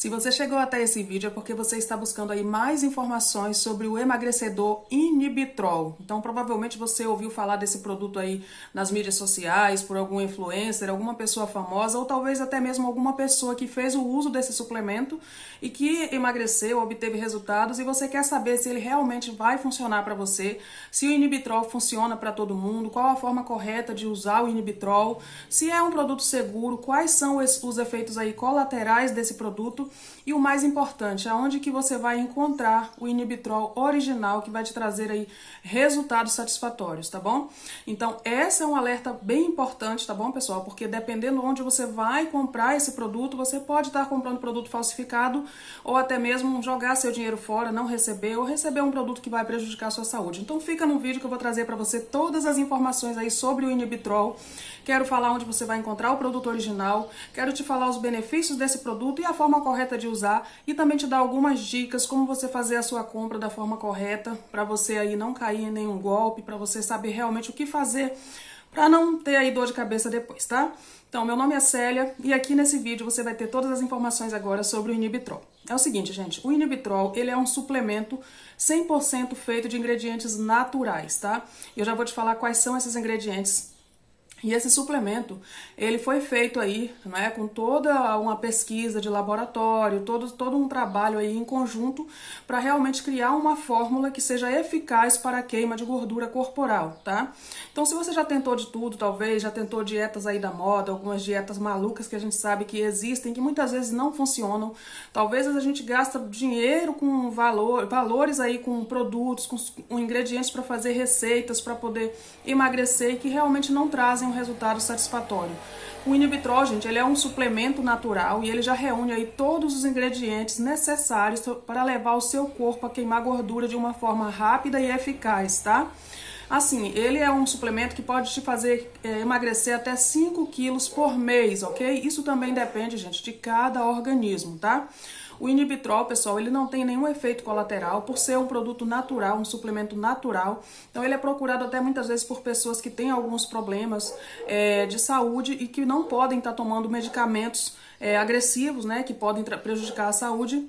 Se você chegou até esse vídeo é porque você está buscando aí mais informações sobre o emagrecedor Inibitrol. Então, provavelmente você ouviu falar desse produto aí nas mídias sociais, por algum influencer, alguma pessoa famosa, ou talvez até mesmo alguma pessoa que fez o uso desse suplemento e que emagreceu, obteve resultados e você quer saber se ele realmente vai funcionar para você, se o Inibitrol funciona para todo mundo, qual a forma correta de usar o Inibitrol, se é um produto seguro, quais são os efeitos aí colaterais desse produto e o mais importante, aonde que você vai encontrar o inibitrol original que vai te trazer aí resultados satisfatórios, tá bom? Então, essa é um alerta bem importante, tá bom, pessoal? Porque dependendo onde você vai comprar esse produto, você pode estar comprando produto falsificado ou até mesmo jogar seu dinheiro fora, não receber ou receber um produto que vai prejudicar a sua saúde. Então, fica no vídeo que eu vou trazer para você todas as informações aí sobre o inibitrol. Quero falar onde você vai encontrar o produto original, quero te falar os benefícios desse produto e a forma correta correta de usar e também te dar algumas dicas como você fazer a sua compra da forma correta para você aí não cair em nenhum golpe, para você saber realmente o que fazer para não ter aí dor de cabeça depois, tá? Então, meu nome é Célia e aqui nesse vídeo você vai ter todas as informações agora sobre o Inibitrol. É o seguinte, gente, o Inibitrol, ele é um suplemento 100% feito de ingredientes naturais, tá? Eu já vou te falar quais são esses ingredientes e esse suplemento, ele foi feito aí, né, com toda uma pesquisa de laboratório, todo, todo um trabalho aí em conjunto para realmente criar uma fórmula que seja eficaz para a queima de gordura corporal, tá? Então, se você já tentou de tudo, talvez, já tentou dietas aí da moda, algumas dietas malucas que a gente sabe que existem, que muitas vezes não funcionam, talvez a gente gasta dinheiro com valor, valores aí com produtos, com, com ingredientes para fazer receitas, para poder emagrecer e que realmente não trazem um resultado satisfatório. O inibitrol, gente, ele é um suplemento natural e ele já reúne aí todos os ingredientes necessários para levar o seu corpo a queimar gordura de uma forma rápida e eficaz, tá? Assim, ele é um suplemento que pode te fazer é, emagrecer até 5 quilos por mês, ok? Isso também depende, gente, de cada organismo, tá? O inibitrol, pessoal, ele não tem nenhum efeito colateral por ser um produto natural, um suplemento natural. Então, ele é procurado até muitas vezes por pessoas que têm alguns problemas é, de saúde e que não podem estar tomando medicamentos é, agressivos, né, que podem prejudicar a saúde.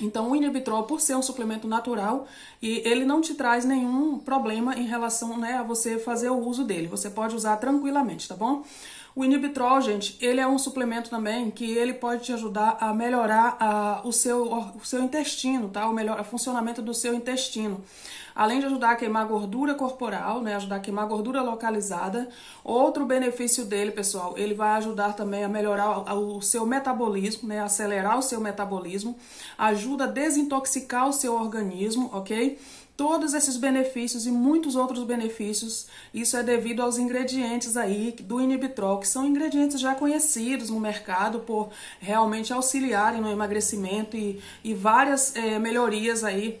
Então, o inibitrol, por ser um suplemento natural, e ele não te traz nenhum problema em relação né, a você fazer o uso dele. Você pode usar tranquilamente, tá bom? O inibitrol, gente, ele é um suplemento também que ele pode te ajudar a melhorar a, o, seu, o seu intestino, tá? O melhor o funcionamento do seu intestino. Além de ajudar a queimar gordura corporal, né? Ajudar a queimar gordura localizada. Outro benefício dele, pessoal, ele vai ajudar também a melhorar o, o seu metabolismo, né? Acelerar o seu metabolismo. Ajuda a desintoxicar o seu organismo, ok? Todos esses benefícios e muitos outros benefícios, isso é devido aos ingredientes aí do inibitrol, que são ingredientes já conhecidos no mercado por realmente auxiliarem no emagrecimento e, e várias é, melhorias aí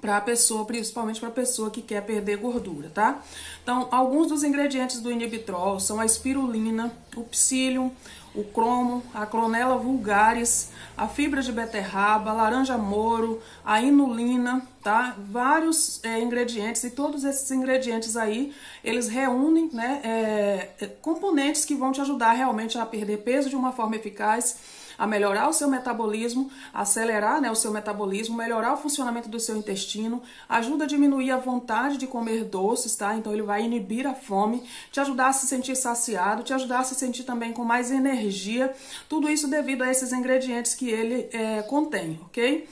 para a pessoa, principalmente para a pessoa que quer perder gordura, tá? Então, alguns dos ingredientes do inibitrol são a espirulina, o psyllium, o cromo, a cronella vulgaris, a fibra de beterraba, laranja moro, a inulina, tá? Vários é, ingredientes e todos esses ingredientes aí, eles reúnem, né, é, componentes que vão te ajudar realmente a perder peso de uma forma eficaz a melhorar o seu metabolismo, acelerar né, o seu metabolismo, melhorar o funcionamento do seu intestino, ajuda a diminuir a vontade de comer doces, tá? Então ele vai inibir a fome, te ajudar a se sentir saciado, te ajudar a se sentir também com mais energia. Tudo isso devido a esses ingredientes que ele é, contém, ok?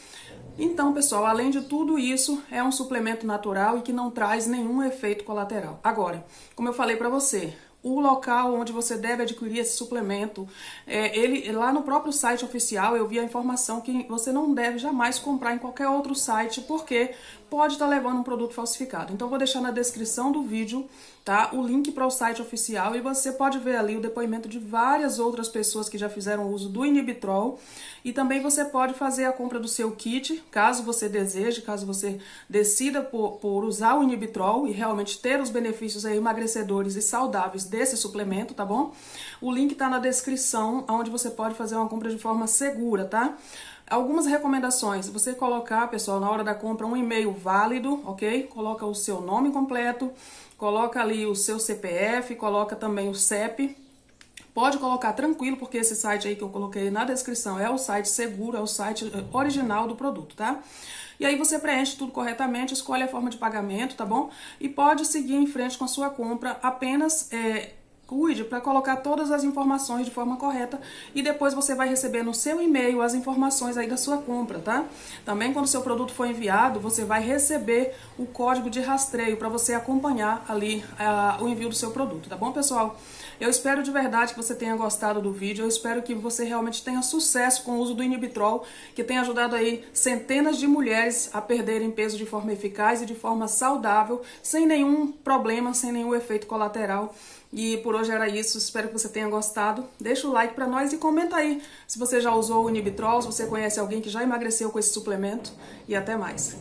Então, pessoal, além de tudo isso, é um suplemento natural e que não traz nenhum efeito colateral. Agora, como eu falei para você, o local onde você deve adquirir esse suplemento. É, ele lá no próprio site oficial eu vi a informação que você não deve jamais comprar em qualquer outro site, porque pode estar levando um produto falsificado. Então vou deixar na descrição do vídeo, tá? O link para o site oficial e você pode ver ali o depoimento de várias outras pessoas que já fizeram uso do Inibitrol e também você pode fazer a compra do seu kit, caso você deseje, caso você decida por, por usar o Inibitrol e realmente ter os benefícios emagrecedores e saudáveis desse suplemento, tá bom? O link está na descrição, onde você pode fazer uma compra de forma segura, tá? Algumas recomendações, você colocar, pessoal, na hora da compra um e-mail válido, ok? Coloca o seu nome completo, coloca ali o seu CPF, coloca também o CEP, Pode colocar tranquilo, porque esse site aí que eu coloquei na descrição é o site seguro, é o site eh, original do produto, tá? E aí você preenche tudo corretamente, escolhe a forma de pagamento, tá bom? E pode seguir em frente com a sua compra apenas é, Cuide para colocar todas as informações de forma correta e depois você vai receber no seu e-mail as informações aí da sua compra, tá? Também quando o seu produto for enviado, você vai receber o código de rastreio para você acompanhar ali uh, o envio do seu produto, tá bom, pessoal? Eu espero de verdade que você tenha gostado do vídeo, eu espero que você realmente tenha sucesso com o uso do Inibitrol, que tem ajudado aí centenas de mulheres a perderem peso de forma eficaz e de forma saudável, sem nenhum problema, sem nenhum efeito colateral. E por hoje era isso, espero que você tenha gostado. Deixa o like para nós e comenta aí se você já usou o Inibitrol, se você conhece alguém que já emagreceu com esse suplemento. E até mais.